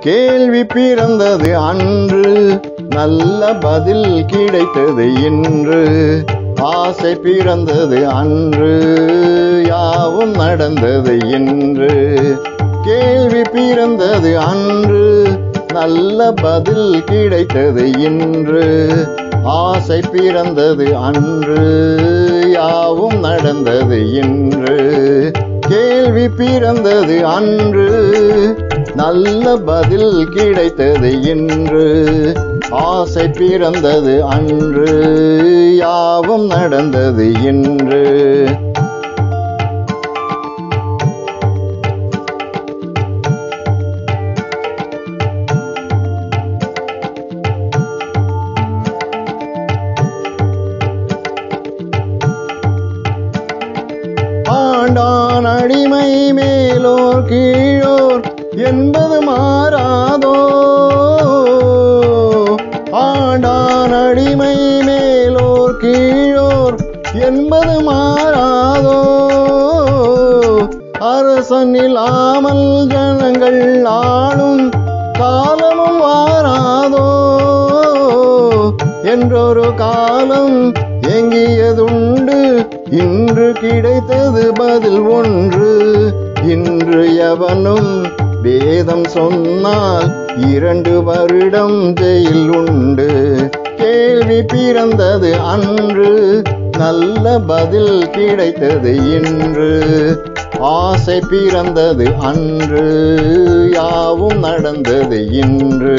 கேள்வி பிறந்தது அன்று நல்ல பதில் கிடைத்தது இன்று. ஆசை பிறந்தது அன்று யாவும் நடந்தது இன்று. கேள்வி பிறந்தது அன்று நல்ல பதில் கிடைத்தது இன்று. ஆசை பிறந்தது அன்று யாவும் நடந்தது இன்று. கேள்வி பிறந்தது அன்று. நல்ல பதில் கிடைத்தது இன்று. ஆசை பிறந்தது அன்று. யாவும் நடந்தது இன்று. கீழோர் என்பது மாறாதோ? ஆண்டான் அடிமை மேலோர் கீழோர் என்பது மாறாதோ? அரசன் இல்லாமல் ஜனங்கள் ஆளும் காலமும் வாராதோ? என்றொரு காலம் எங்கியதுண்டு இன்று கிடைத்தது பதில் ஒன்று. இன்று எவனும் வேதம் சொன்னால் இரண்டு வருடம் ஜெயில் உண்டு கேள்வி பிறந்தது அன்று நல்ல பதில் கிடைத்தது இன்று. ஆசை பிறந்தது அன்று யாவும் நடந்தது இன்று.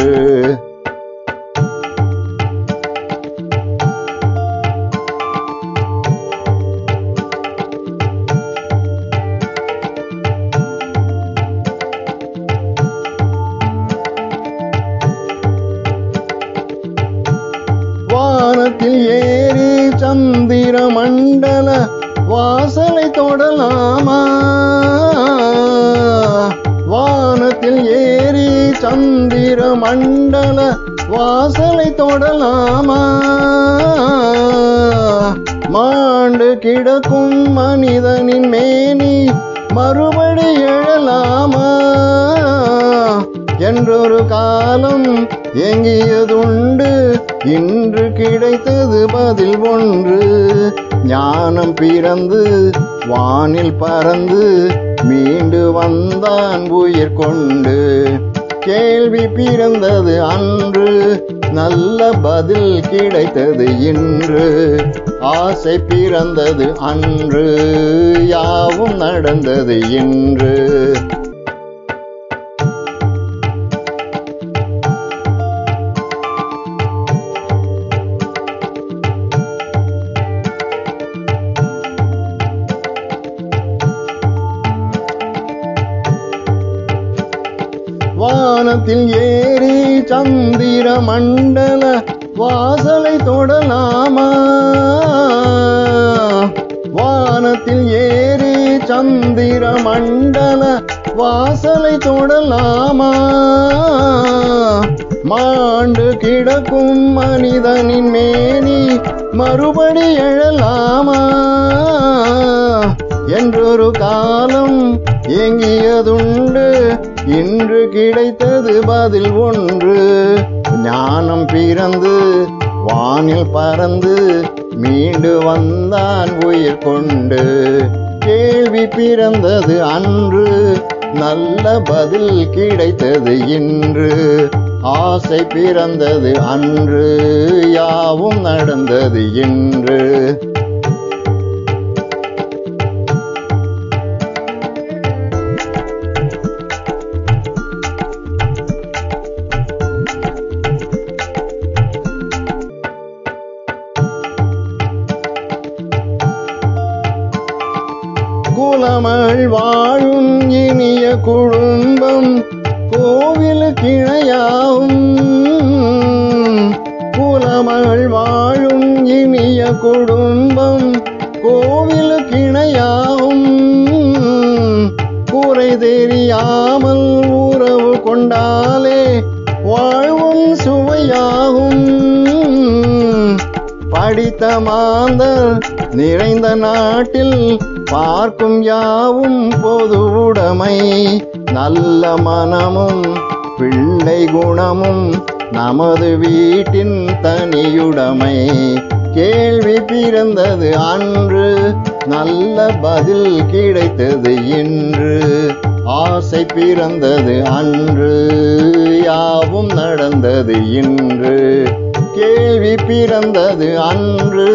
வானத்தில் ஏறி சந்திர மண்டல வாசலை தொடலாமா? வானத்தில் ஏறி சந்திர மண்டல வாசலை தொடலாமா? மாண்டு கிடக்கும் மனிதனின் மேனி மறுபடி எழலாமா? என்றொரு காலம் எங்கியதுண்டு இன்று கிடைத்தது பதில் ஒன்று. ஞானம் பிறந்து வானில் பறந்து மீண்டு வந்தான் உயிர் கொண்டு. கேள்வி பிறந்தது அன்று நல்ல பதில் கிடைத்தது இன்று. ஆசை பிறந்தது அன்று யாவும் நடந்தது இன்று. வானத்தில் ஏறி சந்திர மண்டல வாசலை தொடலாமா? வானத்தில் ஏறி சந்திர மண்டல வாசலை தொடலாமா? மாண்டு கிடக்கும் மனிதனின் மேனி மறுபடி எழலாமா? என்றொரு காலம் எங்கியதுண்டு இன்று கிடைத்தது பதில் ஒன்று. ஞானம் பிறந்து வானில் பறந்து மீண்டு வந்தான் உயிர் கொண்டு. கேள்வி பிறந்தது அன்று நல்ல பதில் கிடைத்தது இன்று. ஆசை பிறந்தது அன்று யாவும் நடந்தது இன்று. தமிழ் வாழும் இனிய குடும்பம் கோவில் கிணையாகும் குலமள் வாழும் இனிய குடும்பம் கோவில் கிணையாகும் குறை தெரியா நிறைத்த மாந்தர் நிறைந்த நாட்டில் பார்க்கும் யாவும் பொது உடைமை நல்ல மனமும் பிள்ளை குணமும் நமது வீட்டின் தனியுடைமை. கேள்வி பிறந்தது அன்று நல்ல பதில் கிடைத்தது இன்று. ஆசை பிறந்தது அன்று யாவும் நடந்தது இன்று. கேள்வி பிறந்தது அன்று.